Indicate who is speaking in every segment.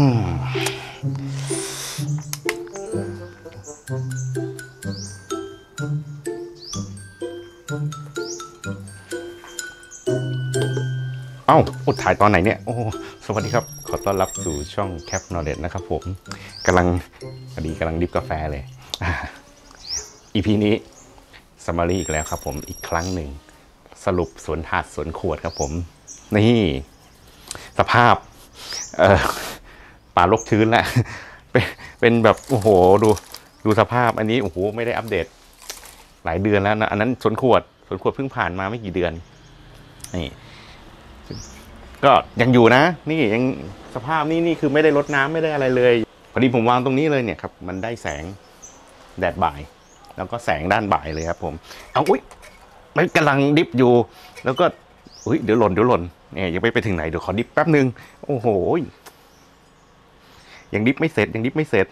Speaker 1: เอ้าอุดถ่ายตอนไหนเนี่ย โอ้ สวัสดีครับ ขอต้อนรับสู่ช่องแคปนอเดตนะครับผมกำลังพอดีกำลังดิบกาแฟเลยอีพีนี้สมารีอีกแล้วครับผมอีกครั้งหนึ่ง สรุปสวนถาดสวนขวดครับผม นี่ สภาพ เออ ป่ารกชื้นแหละเป็นเป็นแบบโอ้โหดูดูสภาพอันนี้โอ้โหไม่ได้อัปเดต หลายเดือนแล้วนะอันนั้นสวนขวดสวนขวดเพิ่งผ่านมาไม่กี่เดือนนี่ก็ยังอยู่นะ นี่ยังสภาพนี่นี่คือไม่ได้ลดน้ำไม่ได้อะไรเลยพอดีผมวางตรงนี้เลยเนี่ยครับ มันได้แสงแดดบ่าย แล้วก็แสงด้านบ่ายเลยครับ ผมเอาอุ้ยมันกำลังดิฟอยู่ แล้วก็อุ้ยเดี๋ยวหล่นเดี๋ยวหล่นเนี่ยยังไม่ไปถึงไหนเดี๋ยวขอดิฟแป๊บหนึ่งโอ้โห ยังดิฟไม่เสร็จยังดิฟไม่เสร็จ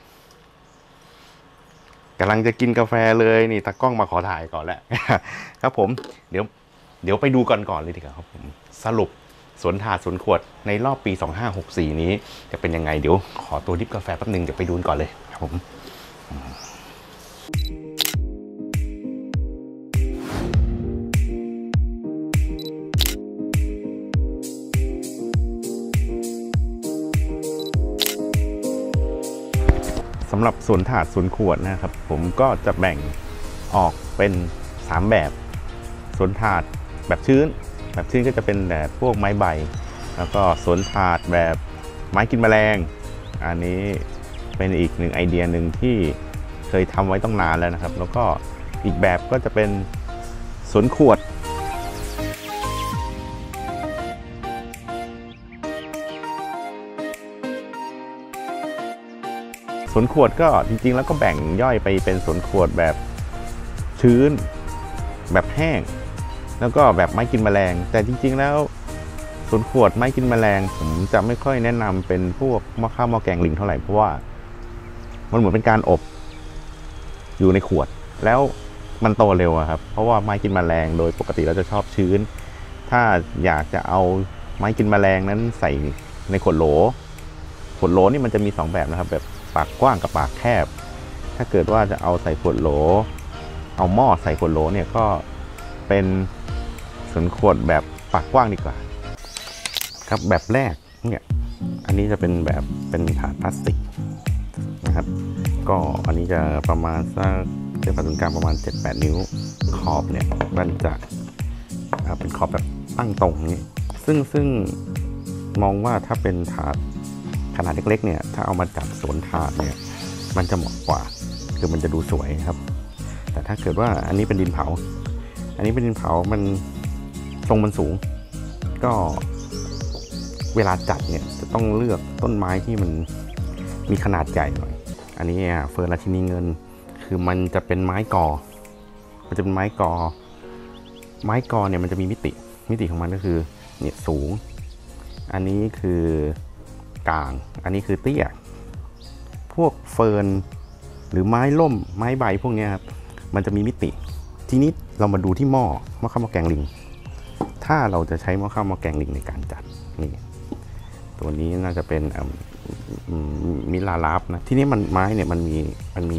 Speaker 1: กำลังจะกินกาแฟเลยนี่ตากล้องมาขอถ่ายก่อนแหละครับผมเดี๋ยวเดี๋ยวไปดูก่อนก่อนเลยดีกว่าครับผมสรุปสวนถาดสวนขวดในรอบปี 2564 นี้ จะเป็นยังไงเดี๋ยวขอตัวดิบกาแฟแป๊บนึงเดี๋ยวไปดูก่อนเลยครับผมำหรับสวนถาดสวนขวดนะครับ ผมก็จะแบ่งออกเป็น 3 แบบสวนถาดแบบชื้น แบบชื้นก็จะเป็นแบบพวกไม้ใบ แล้วก็สวนถาดแบบไม้กินแมลง อันนี้เป็นอีกหนึ่งไอเดียหนึ่งที่เคยทำไว้ต้องนานแล้วนะครับ แล้วก็อีกแบบก็จะเป็นสวนขวด วนขวดก็จริง ๆ แล้วก็แบ่งย่อยไปเป็นสวนขวดแบบชื้น แบบแห้ง แล้วก็แบบไม้กินแมลง แต่จริง ๆ แล้วสวนขวดไม้กินแมลง ผมจะไม่ค่อยแนะนำเป็นพวกม้อข้าวม้อแกงลิงเท่าไหร่เพราะว่ามันเหมือนเป็นการอบ อยู่ในขวด แล้วมันโตเร็วอะครับ เพราะว่าไม้กินแมลงโดยปกติเราจะชอบชื้น ถ้าอยากจะเอาไม้กินแมลงนั้นใส่ในขวดโหล ขวดโหลนี่มันจะมีสองแบบนะครับ แบบ ปากกว้างกับปากแคบ ถ้าเกิดว่าจะเอาใส่ขวดโหล เอาหม้อใส่ขวดโหลเนี่ยก็เป็นส่วนขวดแบบปากกว้างดีกว่า ครับแบบแรกเนี่ยอันนี้จะเป็นแบบเป็นถาดพลาสติกนะครับ ก็อันนี้จะประมาณสักเทียบกับศูนย์กลางประมาณ 7-8 นิ้วขอบเนี่ยมันจะเป็นขอบแบบตั้งตรงนี้ ซึ่งซึ่งมองว่าถ้าเป็นถาด ขนาดเล็กๆเนี่ยถ้าเอามาจัดสวนถาดเนี่ยมันจะเหมาะกว่า คือมันจะดูสวยครับ แต่ถ้าเกิดว่าอันนี้เป็นดินเผา อันนี้เป็นดินเผามันทรงมันสูง ก็เวลาจัดเนี่ยจะต้องเลือกต้นไม้ที่มันมีขนาดใหญ่หน่อย อันนี้เฟิร์นราชินีเงิน คือมันจะเป็นไม้กอ มันจะเป็นไม้กอ ไม้กอเนี่ยมันจะมีมิติ มิติของมันก็คือเนี่ยสูง อันนี้คือ กลาง อันนี้คือเตี้ย พวกเฟิร์นหรือไม้ล่มไม้ใบพวกนี้ครับ มันจะมีมิติ ทีนี้เรามาดูที่หม้อหม้อข้าวหม้อแกงลิง ถ้าเราจะใช้หม้อข้าวหม้อแกงลิงในการจัดนี่ตัวนี้น่าจะเป็นมิลาลาฟนะ ที่นี้มันไม้เนี่ยมันมีมันมี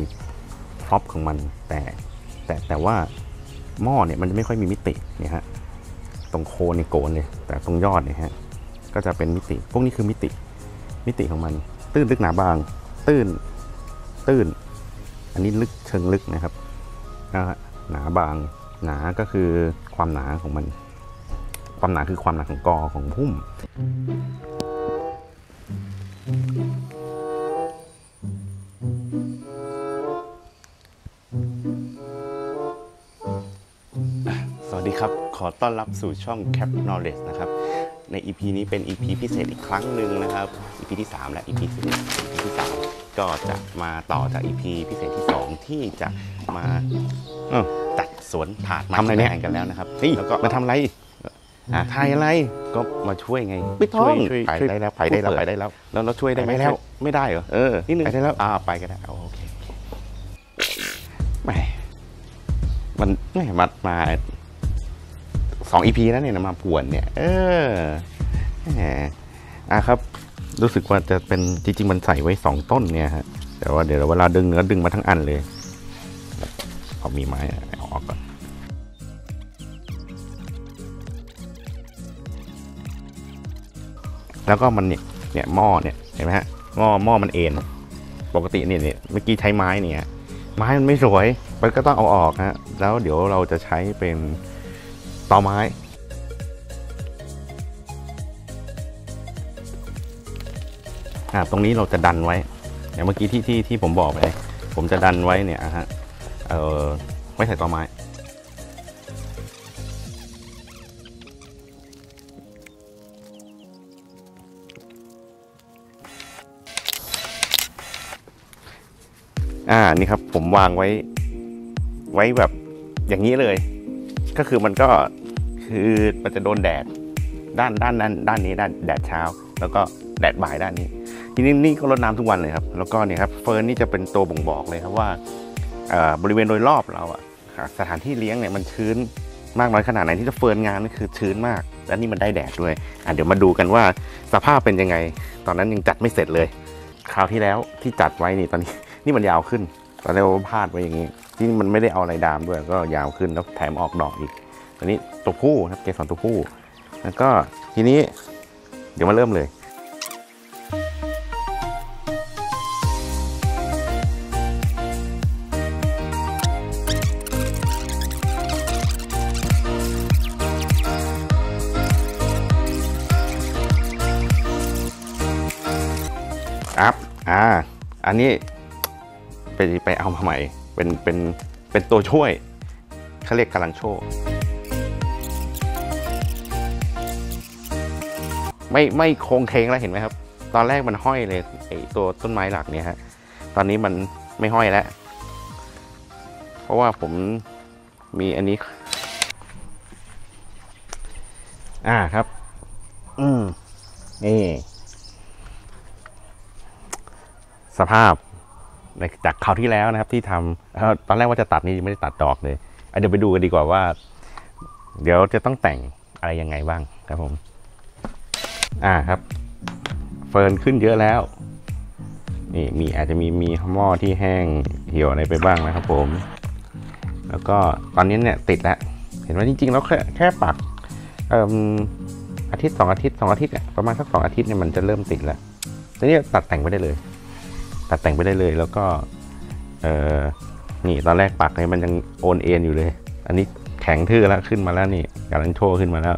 Speaker 1: พร็อพของมันแต่แต่แต่ว่าหม้อเนี่ยมันจะไม่ค่อยมีมิติเนี่ยฮะตรงโคนในยโกนเลยแต่ตรงยอดเนี่ยฮะก็จะเป็นมิติ พวกนี้คือมิติ มิติของมัน ตื้นลึกหนาบาง ตื้น ตื้น อันนี้ลึกเชิงลึกนะครับนะฮะหนาบาง หนาก็คือความหนาของมัน ความหนาคือความหนาของกอของพุ่มสวัสดีครับ ขอต้อนรับสู่ช่อง Cap Knowledge นะครับ ใน EP นี้เป็น EP พิเศษอีกครั้งหนึ่งนะครับ EP ที่ 3 และ EP ที่ EP ที่ 3 ก็จะมาต่อจาก EP พิเศษที่ 2 ที่จะมาเอ้าจัดสวนถาดทำอะไรเนี่ยกันแล้วนะครับแล้วก็มาทำอะไรอะถ่ายอะไรก็มาช่วยไง
Speaker 2: ไม่ต้อง
Speaker 1: ช่วยช่วยไปได้แล้วไปได้แล้วไปได้แล้ว แล้วเราช่วยได้ไหม
Speaker 2: ไปแล้ว
Speaker 1: ไม่ได้เหรอเออ
Speaker 2: นิดนึง
Speaker 1: ไปได้แล้วอ่าไปก็ได้โอเคแหมมันแหมมามา สองอีพีแล้วเนี่ยนะมาป่วนเนี่ย เออแหมอะครับ รู้สึกว่าจะเป็นจริงๆมันใส่ไว้สองต้นเนี่ยฮะแต่ว่าเดี๋ยวเวลาดึงเนื้อดึงมาทั้งอันเลยเอามีไม้เอาออกก่อนแล้วก็มันเนี่ยเนี่ยหม้อเนี่ยเห็นไหมฮะหม้อหม้อมันเอ็นปกติเนี่ยเนี่ยเมื่อกี้ใช้ไม้เนี่ย ไม้มันไม่สวย มันก็ต้องเอาออกฮะแล้วเดี๋ยวเราจะใช้เป็น ตอไม้ อ่า ตรงนี้เราจะดันไว้อย่างเมื่อกี้ที่ที่ที่ผมบอกไป ผมจะดันไว้เนี่ยฮะ เออไม่ใส่ตอไม้อ่านี่ครับผมวางไว้ ไว้แบบอย่างนี้เลย ก็คือมันก็คือมันจะโดนแดดด้านด้านนั้นด้านนี้ด้านแดดเช้า แล้วก็แดดบ่ายด้านนี้ ทีนี้นี่ก็รดน้ำทุกวันเลยครับ แล้วก็เนี่ยครับเฟิร์นนี่จะเป็นตัวบ่งบอกเลยครับว่าเอ่อบริเวณโดยรอบเราอะสถานที่เลี้ยงเนี่ยมันชื้นมากน้อยขนาดไหนที่จะเฟิร์นงานนี่คือชื้นมาก และนี่มันได้แดดด้วยอะเดี๋ยวมาดูกันว่าสภาพเป็นยังไง ตอนนั้นยังจัดไม่เสร็จเลย คราวที่แล้วที่จัดไว้นี่ตอนนี้นี่มันยาวขึ้นตอนแรกว่าพลาดไว้อย่างนี้ ที่นี่มันไม่ได้เอาอะไรดามด้วยก็ยาวขึ้นแล้วแถมออกดอกอีกตอนนี้ตัวผู้ครับเกสรตัวผู้ แล้วก็ทีนี้เดี๋ยวมาเริ่มเลยอัพอ่า อันนี้ไปไปเอามาใหม่ เป็นเป็นเป็นตัวช่วยเขาเรียกกำลังโชคไม่ไม่โค้งเคงแล้วเห็นไหมครับ ตอนแรกมันห้อยเลยไอตัวต้นไม้หลักเนี่ยฮะตอนนี้มันไม่ห้อยแล้ว เพราะว่าผมมีอันนี้ อ่าครับ อืมนี่ สภาพ จากคราวที่แล้วนะครับที่ทำตอนแรกว่าจะตัดนี่ไม่ได้ตัดดอกเลยเดี๋ยวไปดูกันดีกว่าว่า เดี๋ยวจะต้องแต่งอะไรยังไงบ้างครับผม อ่าครับ เฟิร์นขึ้นเยอะแล้ว นี่มีอาจจะมีมีหม้อที่แห้งเหี่ยวอะไรไปบ้างนะครับผม แล้วก็ตอนนี้เนี่ยติดแล้ว เห็นว่าจริงๆแล้วแค่แค่ปักเอ่มอาทิตย์สองอาทิตย์สองอาทิตย์เนี่ยประมาณสักสองอาทิตย์เนี่ยมันจะเริ่มติดแล้วทีนี้ตัดแต่งไปได้เลย ตัดแต่งไปได้เลย แล้วก็เออนี่ตอนแรกปักเนี่ยมันยังโอนเอ็นอยู่เลย อันนี้แข็งทื่อแล้วขึ้นมาแล้วนี่กำลังโชว์ขึ้นมาแล้ว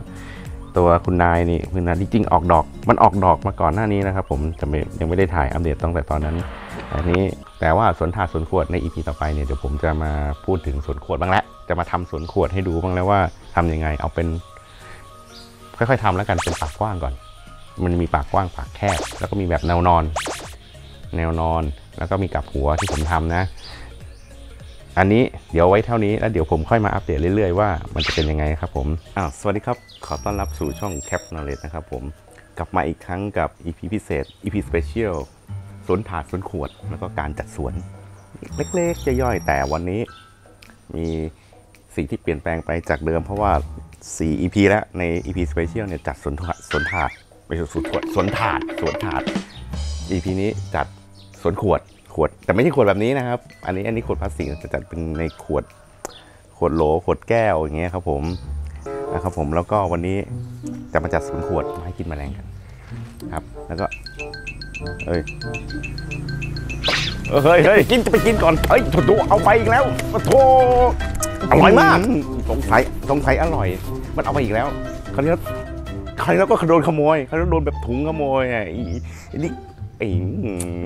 Speaker 1: ตัวคุณนายนี่คุณนายจริงๆออกดอก มันออกดอกมาก่อนหน้านี้นะครับ ผมจะไม่ยังไม่ได้ถ่ายอัปเดตตั้งแต่ตอนนั้น อันนี้แต่ว่าสวนถาดสวนขวดในอีพีต่อไปเนี่ยเดี๋ยวผมจะมาพูดถึงสวนขวดบ้างแล้วจะมาทำสวนขวดให้ดูบ้างแล้วว่าทำยังไง เอาเป็น ค่อยๆทำแล้วกันเป็นปากกว้างก่อน มันมีปากกว้างปากแคบแล้วก็มีแบบแนวนอน แนวนอน แล้วก็มีกับหัวที่ผมทำนะ อันนี้เดี๋ยวไว้เท่านี้แล้วเดี๋ยวผมค่อยมาอัปเดตเรื่อยๆว่ามันจะเป็นยังไงครับผมอ้าวสวัสดีครับ ขอต้อนรับสู่ช่อง Cap Knowledge นะครับผมกลับมาอีกครั้งกับ EP พิเศษ EP Special สวนถาดสวนขวด แล้วก็การจัดสวน เล็กๆย่อยๆแต่วันนี้ มีสิ่งที่เปลี่ยนแปลงไปจากเดิมเพราะว่า 4 EP แล้วใน EP Special เนี่ยจัดสวนถาดสวนถาดไม่ใช่สวนขวดสวนถาดสวนถาด EP นี้จัด สวนขวดขวด แต่ไม่ใช่ขวดแบบนี้นะครับ อันนี้อันนี้ขวดพลาสติกจะจัดเป็นในขวดขวดโหลขวดแก้วอย่างเงี้ยครับผมนะครับผมแล้วก็วันนี้จะมาจัดสวนขวดมาให้กินแมลงกันครับ แล้วก็เอ้ยเฮ้ยเฮ้ยกินจะไปกินก่อนเฮ้ยโถเอาไปอีกแล้วโถอร่อยมากสงสัยสงสัยอร่อย มันเอาไปอีกแล้ว คราวนี้คราวนี้เราก็โดนขโมยคราวนี้โดนแบบถุงขโมยอะไอ้นี่ไอ้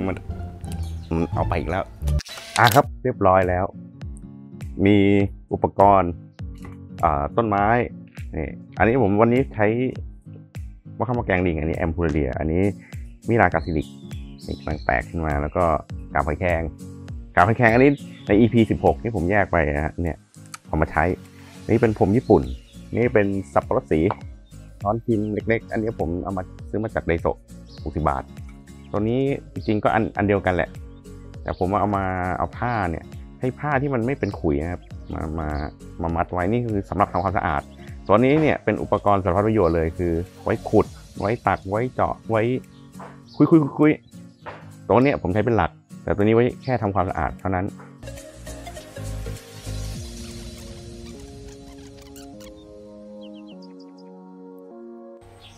Speaker 1: มัน เอาไปอีกแล้ว อะครับเรียบร้อยแล้ว มีอุปกรณ์ต้นไม้นี่อันนี้ผมวันนี้ใช้มะขามแกงลิงอันนี้แอมพูเรีย อันนี้มิรากาซิลิกนี่กำลังแตกขึ้นมา แล้วก็กาบไฟแคงกาบไฟแคงอันนี้ใน EP 16 ที่ผมแยกไปนะเนี่ยเอามาใช้ นี่เป็นผมญี่ปุ่น นี่เป็นสับปะรดสีช้อนพิมพ์เล็ก ๆ อันนี้ผมเอามาซื้อมาจากไดโซะ60 บาท ตัวนี้จริงๆก็อันอันเดียวกันแหละ แต่ผมเอามาเอาผ้าเนี่ยให้ผ้าที่มันไม่เป็นขุยนะครับมามามามัดไว้นี่คือสำหรับทำความสะอาด ตัวนี้เนี่ยเป็นอุปกรณ์สารพัดประโยชน์เลยคือ ไว้ขุด ไว้ตักไว้เจาะไว้คุยคุยคุยคุยตัวนี้ผมใช้เป็นหลัก แต่ตัวนี้ไว้แค่ทำความสะอาดเท่านั้น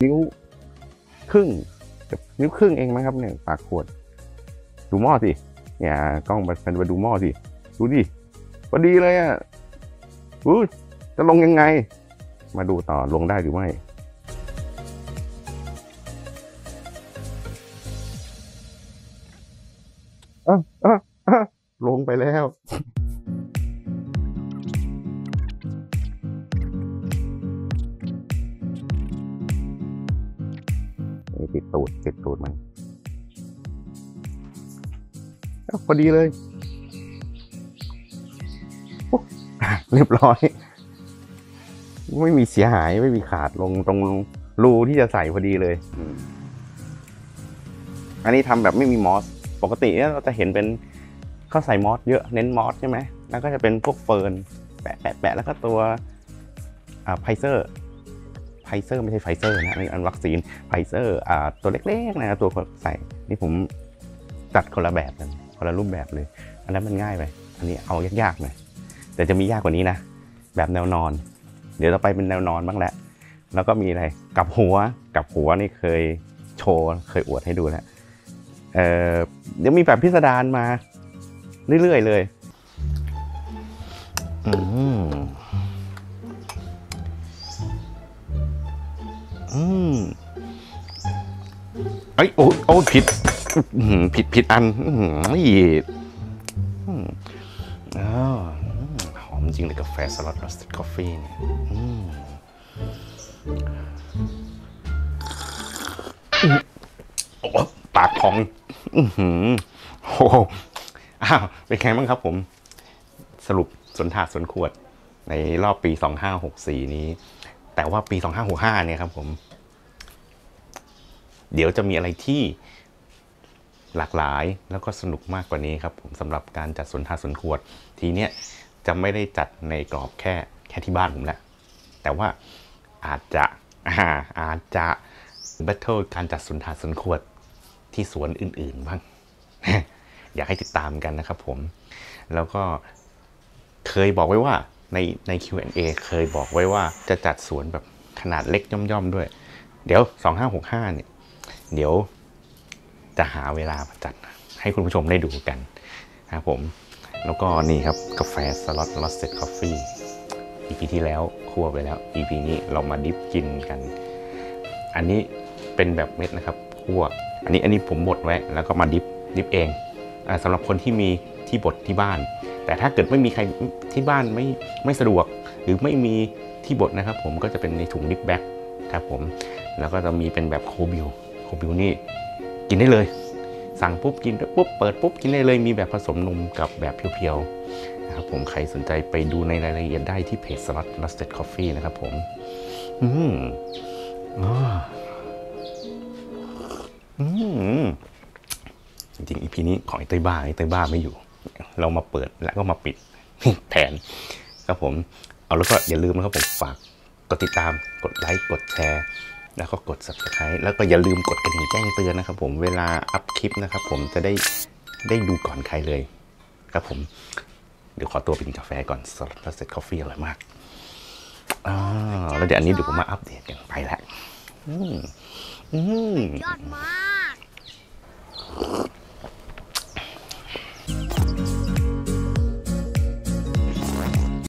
Speaker 1: นิ้วครึ่งกับนิ้วครึ่งเองมั้งครับเนี่ยปากขวด ดูหม้อสิ เนี่ยกล้องมันมาดูหม้อสิ ดูดิพอดีเลยอะอู้จะลงยังไง มาดูต่อลงได้หรือไม่อะอะอะลงไปแล้วติดตูดติดตูดมันอ้าว พอดีเลยโอ้อะเรียบร้อย ไม่มีเสียหายไม่มีขาดลงตรงรูที่จะใส่พอดีเลยอืมอันนี้ทำแบบไม่มีมอส ปกติเนี่ยเราจะเห็นเป็นเขาใส่มอสเยอะเน้นมอสใช่ไหม แล้วก็จะเป็นพวกเฟิร์นแปะแปะแปะแล้วก็ตัวอ่าไพเซอร์ไพเซอร์ไม่ใช่ไฟเซอร์นะอันนี้อันวัคซีนไพเซอร์อ่าตัวเล็กๆนะตัวใส่นี่ผมจัดคนละแบบกัน คนละรูปแบบเลย อันนั้นมันง่ายไป อันนี้เอายากๆหน่อย แต่จะมียากกว่านี้นะ แบบแนวนอน เดี๋ยวเราไปเป็นแนวนอนบ้างแหละ แล้วก็มีอะไร กลับหัว กลับหัวนี่เคยโชว์ เคยอวดให้ดูแล้ว เอ่อเดี๋ยวมีแบบพิสดารมา เรื่อยๆเลย อืมอืมเอ้ยโอ้โอ้ผิด ผิดผิดอันหอไม่หอมจริงเลยกาแฟสลัด roasted coffee เนี่ยโอ้ปากพองโอ้โหอ้าวเป็นไงบ้างครับผม สรุปสวนถาดสวนขวด ในรอบปี 2564 นี้ แต่ว่าปี 2565 เนี่ยครับผม เดี๋ยวจะมีอะไรที่ หลากหลาย แล้วก็สนุกมากกว่านี้ครับผมสำหรับการจัดสวนถาสวนขวด ทีเนี้ยจะไม่ได้จัดในกรอบแค่แค่ที่บ้านผมแหละแต่ว่าอาจจะอาอาจจะแบทเทิลการจัดสวนถาสวนขวดที่สวนอื่นๆบ้างอยากให้ติดตามกันนะครับผม แล้วก็เคยบอกไว้ว่าในใน Q&A เคยบอกไว้ว่าจะจัดสวนแบบขนาดเล็กย่อมๆด้วย เดี๋ยว 2565เนี่ย เดี๋ยว จะหาเวลามาจัดให้คุณผู้ชมได้ดูกันนะครับผม แล้วก็นี่ครับกาแฟสล็อตลอสเซตคอฟฟี่ EP ที่แล้วคั่วไปแล้ว EP นี้เรามา drip กินกัน อันนี้เป็นแบบเม็ดนะครับคั่วอันนี้อันนี้ผมบดไว้แล้วก็มา drip drip เองอสำหรับคนที่มีที่บดที่บ้าน แต่ถ้าเกิดไม่มีใครที่บ้านไม่ไม่สะดวก หรือไม่มีที่บดนะครับ ผมก็จะเป็นในถุง drip bag ครับผมแล้วก็จะมีเป็นแบบ cold brew cold brew นี่ กินได้เลย สั่งปุ๊บกินปุ๊บเปิดปุ๊บกินได้เลยมีแบบผสมนมกับแบบเพียวๆนะครับผมใครสนใจไปดูในรายละเอียดได้ที่เพจ Sloth Roasted Coffee นะครับผม อืมอ่าอืมจริงๆอีพีนี้ของไอ้เต้ยบ้าไอ้เต้ยบ้าไม่อยู่ เรามาเปิดแล้วก็มาปิดแทนครับผม เอาแล้วก็อย่าลืมนะครับผมฝากกดติดตามกดไลค์กดแชร์ แล้วก็กด subscribe แล้วก็อย่าลืมกดกระดิ่งแจ้งเตือนนะครับ ผมเวลาอัพคลิปนะครับ ผมจะได้ได้ดูก่อนใครเลยครับผม เดี๋ยวขอตัวไปกินกาแฟก่อนสำหรับเสร็จกาแฟอร่อยมากอ่าแล้วเดี๋ยวอันนี้เดี๋ยวผมมาอัปเดตกันไปแล้วอืมอืม
Speaker 2: ยอดมาก